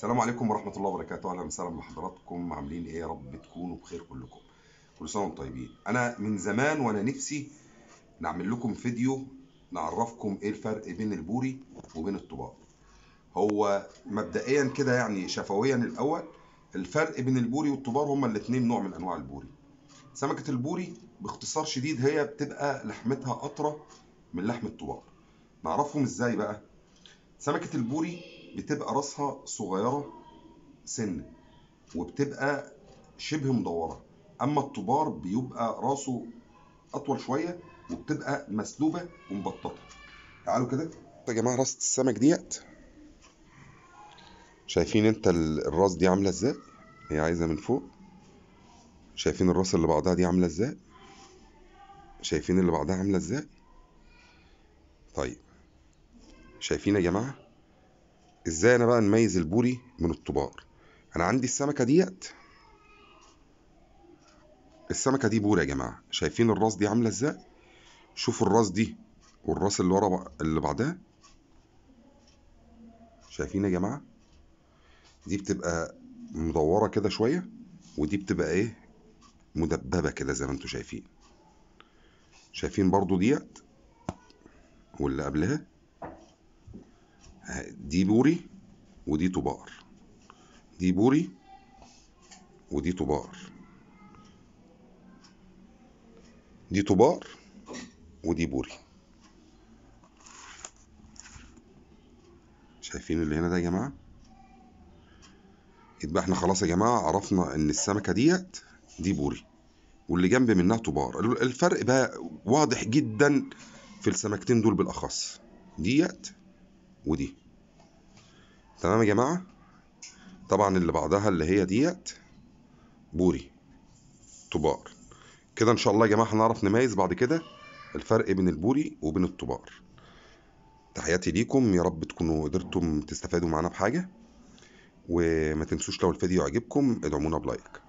السلام عليكم ورحمة الله وبركاته. أهلا وسهلا بحضراتكم. عاملين إيه يا رب؟ تكونوا بخير كلكم. كل سنة وأنتم طيبين. أنا من زمان وأنا نفسي نعمل لكم فيديو نعرفكم إيه الفرق بين البوري وبين الطبار هو مبدئيا كده يعني شفويا الأول الفرق بين البوري والطبار هما الاتنين نوع من أنواع البوري. سمكة البوري باختصار شديد هي بتبقى لحمتها أطرى من لحم الطبار نعرفهم إزاي بقى؟ سمكة البوري بتبقى راسها صغيرة سن وبتبقى شبه مدورة أما الطبار بيبقى راسه أطول شوية وبتبقى مسلوبة ومبططة. تعالوا كده. يا جماعة راس السمك ديت شايفين أنت ال- الراس دي عاملة إزاي؟ هي عايزة من فوق. شايفين الراس اللي بعدها دي عاملة إزاي؟ شايفين اللي بعدها عاملة إزاي؟ طيب شايفين يا جماعة؟ إزاي أنا بقى نميز البوري من الطبار؟ أنا عندي السمكة ديت. السمكة دي بوري يا جماعة. شايفين الراس دي عاملة إزاي؟ شوفوا الراس دي والراس اللي ورا اللي بعدها. شايفين يا جماعة؟ دي بتبقى مدورة كده شوية ودي بتبقى إيه؟ مدببة كده زي ما أنتوا شايفين. شايفين برضو ديت؟ واللي قبلها؟ دي بوري ودي طبار. دي بوري ودي طبار. دي طبار ودي بوري. شايفين اللي هنا ده يا جماعة؟ يبقى إحنا خلاص يا جماعة عرفنا إن السمكة ديت دي بوري. واللي جنب منها طبار. ال- الفرق بقى واضح جدا في السمكتين دول بالأخص. ديت ودي. تمام يا جماعة؟ طبعا اللي بعدها اللي هي ديت بوري طبار كده إن شاء الله يا جماعة هنعرف نميز بعد كده الفرق بين البوري وبين الطبار تحياتي ليكم يا رب تكونوا قدرتم تستفادوا معانا بحاجة. وما تنسوش لو الفيديو عجبكم ادعمونا بلايك.